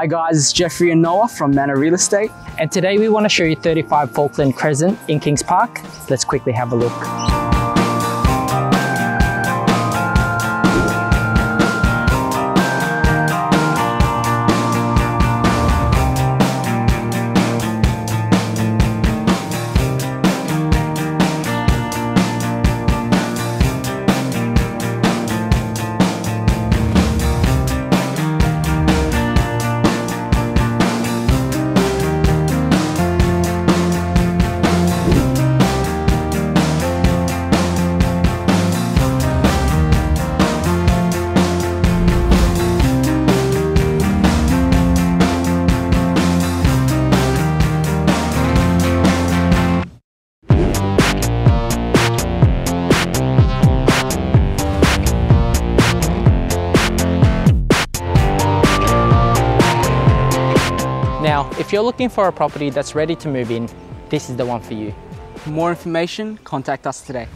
Hi guys, it's Jeffrey and Noah from Manor Real Estate. And today we want to show you 35 Faulkland Crescent in Kings Park. Let's quickly have a look. Now, if you're looking for a property that's ready to move in, this is the one for you. For more information, contact us today.